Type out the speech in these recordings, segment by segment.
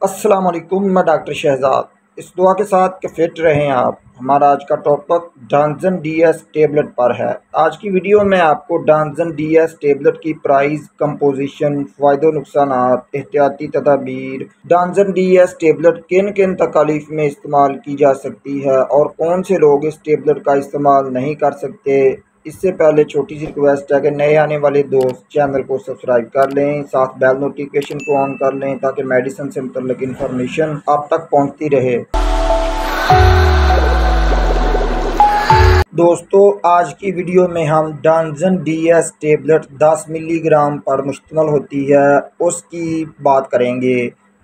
अस्सलाम वालेकुम मैं डॉक्टर शहजाद। इस दुआ के साथ कि फिट रहें आप। हमारा आज का topic Danzen D S tablet पर है। आज की वीडियो में आपको डांजन डी एस टेबलेट की प्राइस, कंपोजिशन, फ़ायदे नुकसान एहतियाती तदाबीर, डांजन डी एस टेबलेट किन किन तकालीफ में इस्तेमाल की जा सकती है और कौन से लोग इस टेबलेट का इस्तेमाल नहीं कर सकते इससे पहले छोटी सी रिक्वेस्ट है कि नए आने वाले दोस्त चैनल को सब्सक्राइब कर लें, साथ बेल नोटिफिकेशन को ऑन कर लें ताकि मेडिसिन से मतलब इन्फॉर्मेशन आप तक पहुँचती रहे। दोस्तों, आज की वीडियो में हम Danzen D S tablet 10 milligram पर मुश्तमल होती है, उसकी बात करेंगे।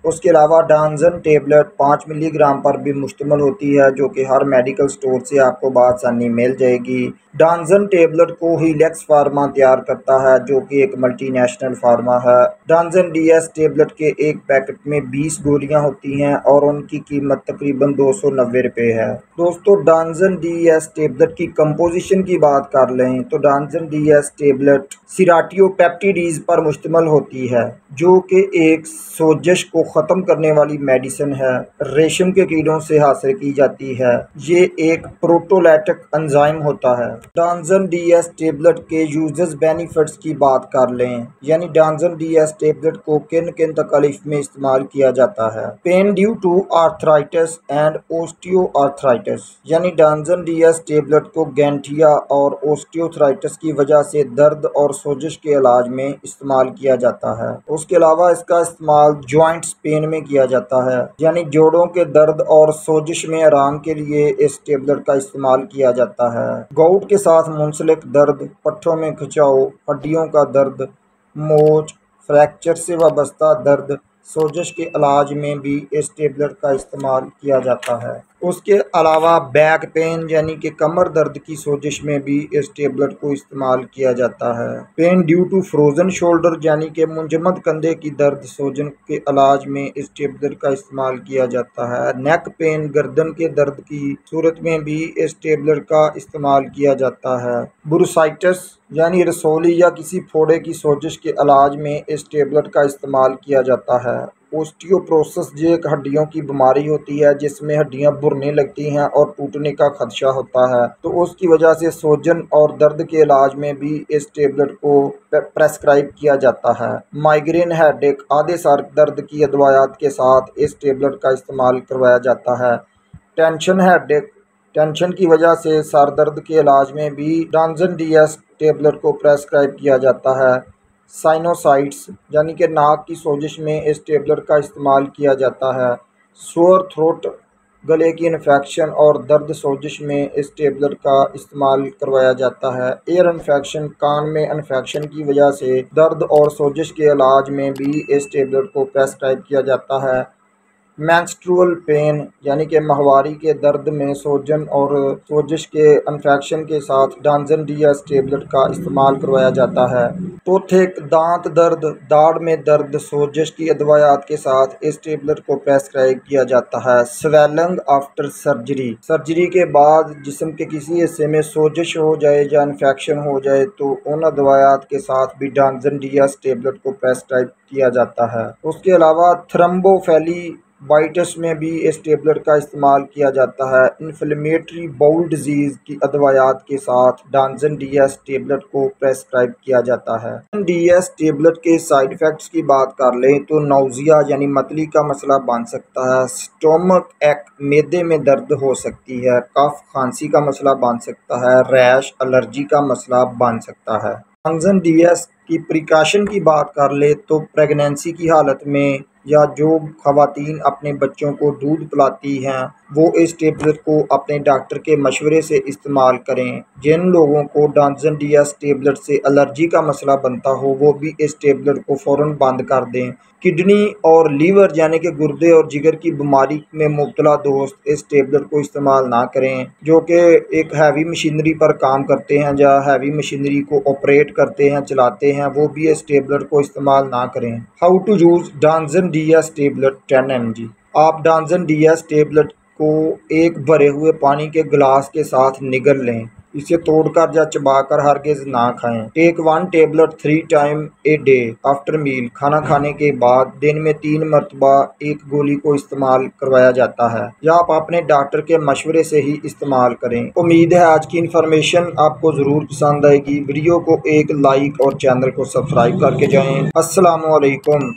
उसके अलावा डांजन टेबलेट पाँच मिलीग्राम पर भी मुश्तमल होती है, जो कि हर मेडिकल स्टोर से आपको बासानी मिल जाएगी। डांजन टेबलेट को हीलेक्स फार्मा तैयार करता है, जो कि एक मल्टीनेशनल फार्मा है। डांजन डीएस टेबलेट के एक पैकेट में 20 गोलियाँ होती हैं और उनकी कीमत तकरीबन दो सौ नब्बे रुपये है। दोस्तों डांजन डीएस टेबलेट की कंपोजिशन की बात कर लें तो डांजन डीएस टेबलेट सिराटियो पर मुश्तमल होती है, जो कि एक सोजश को ख़त्म करने वाली मेडिसिन है। रेशम के कीड़ों से हासिल की जाती है। ये एक प्रोटोलैटिक एंजाइम होता है। डांजन डी एस टेबलेट के यूज़र्स बेनिफिट्स की बात कर लें, यानी डांजन डी एस टेबलेट को किन किन तकलीफ़ में इस्तेमाल किया जाता है? Pain due to arthritis and osteoarthritis यानी डांजन डी एस टेबलेट को गेंठिया और ओस्टियोथराइटिस की वजह से दर्द और सोजिश के इलाज में इस्तेमाल किया जाता है। उसके अलावा इसका इस्तेमाल ज्वाइंट्स पेन में किया जाता है, यानी जोड़ों के दर्द और सोजिश में आराम के लिए इस टेबलेट का इस्तेमाल किया जाता है। गाउट के साथ मुंसलिक दर्द, पट्ठों में खिंचाओ हड्डियों का दर्द, मोच, फ्रैक्चर से वाबस्ता दर्द, सोजिश के इलाज में भी इस टेबलेट का इस्तेमाल किया जाता है। उसके अलावा बैक पेन यानी कि कमर दर्द की सोजिश में भी इस टेबलेट को इस्तेमाल किया जाता है। Pain due to frozen shoulder यानी कि मुंजमद कंधे की दर्द सोजन के इलाज में इस टेबलेट का इस्तेमाल किया जाता है। नेक पेन गर्दन के दर्द की सूरत में भी इस टेबलेट का इस्तेमाल किया जाता है। बुरसाइटस यानी रसोली या किसी फोड़े की सोजिश के इलाज में इस टेबलेट का इस्तेमाल किया जाता है। ओस्टियोप्रोसिस ये एक हड्डियों की बीमारी होती है, जिसमें हड्डियाँ बुरने लगती हैं और टूटने का खदशा होता है। तो उसकी वजह से सोजन और दर्द के इलाज में भी इस टेबलेट को प्रेस्क्राइब किया जाता है। माइग्रेन, हेडेक आधे सर, दर्द की अदवायात के साथ इस टेबलेट का इस्तेमाल करवाया जाता है। टेंशन, हेडेक, टेंशन की वजह से सर दर्द के इलाज में भी डांजन डी एस टेबलेट को प्रेस्क्राइब किया जाता है। साइनोसाइट्स, यानी कि नाक की सोजिश में इस टेबलेट का इस्तेमाल किया जाता है। सोर थ्रोट, गले की इन्फेक्शन और दर्द सोजिश में इस टेबलेट का इस्तेमाल करवाया जाता है। एयर इन्फेक्शन, कान में इन्फेक्शन की वजह से दर्द और सोजिश के इलाज में भी इस टेबलेट को प्रेस्क्राइब किया जाता है। मैंस्ट्रुअल पेन यानी कि माहवारी के दर्द में सोजन और सोजिश के इन्फेक्शन के साथ डांजन डीएस टेबलेट का इस्तेमाल करवाया जाता है। तोथिक दांत दर्द, दाढ़ में दर्द, सोजिश की अदवायात के साथ इस टेबलेट को प्रेस्क्राइब किया जाता है। स्वेलिंग आफ्टर सर्जरी सर्जरी के बाद जिसम के किसी हिस्से में सोजिश हो जाए या इन्फेक्शन हो जाए तो उन अदवायात के साथ भी डांजन डीएस टेबलेट को प्रेस्क्राइब किया जाता है। उसके अलावा थ्रम्बोफैली बाइटस में भी इस टेबलेट का इस्तेमाल किया जाता है। इन्फ्लेमेटरी बाउल डिज़ीज़ की अदवायात के साथ डांजन डी एस टेबलेट को प्रेस्क्राइब किया जाता है। डी एस टेबलेट के साइड इफ़ेक्ट्स की बात कर लें तो नौजिया यानी मतली का मसला बन सकता है। स्टोमक एक मैदे में दर्द हो सकती है। कफ, खांसी का मसला बन सकता है। रैश, एलर्जी का मसला बन सकता है। डांजन डी एस की प्रिकॉशन की बात कर ले तो प्रेगनेंसी की हालत में या जो ख़वातीन अपने बच्चों को दूध पिलाती हैं वो इस टेबलेट को अपने डॉक्टर के मशवरे से इस्तेमाल करें। जिन लोगों को डांजन डी एस टेबलेट से एलर्जी का मसला बनता हो, वो भी इस टेबलेट को फ़ौर बंद कर दें। किडनी और लीवर यानी कि गुर्दे और जिगर की बीमारी में मुबतला दोस्त इस टेबलेट को इस्तेमाल ना करें, जो कि एक हैवी मशीनरी पर काम करते हैं या हैवी मशीनरी को ऑपरेट करते हैं, चलाते हैं, वो भी इस टेबलेट को इस्तेमाल ना करें। How to use Danzen D S tablet ten M G. आप डांजन डी एस टेबलेट को एक भरे हुए पानी के गिलास के साथ निगल लें। इसे तोड़कर या चबाकर हरगिज ना खाएँ। Take one tablet three time a day after meal खाना खाने के बाद दिन में तीन मरतबा एक गोली को इस्तेमाल करवाया जाता है। या आप अपने डॉक्टर के मशवरे से ही इस्तेमाल करें। उम्मीद है आज की इन्फॉर्मेशन आपको ज़रूर पसंद आएगी। वीडियो को एक लाइक और चैनल को सब्सक्राइब करके जाएँ। वालेकुम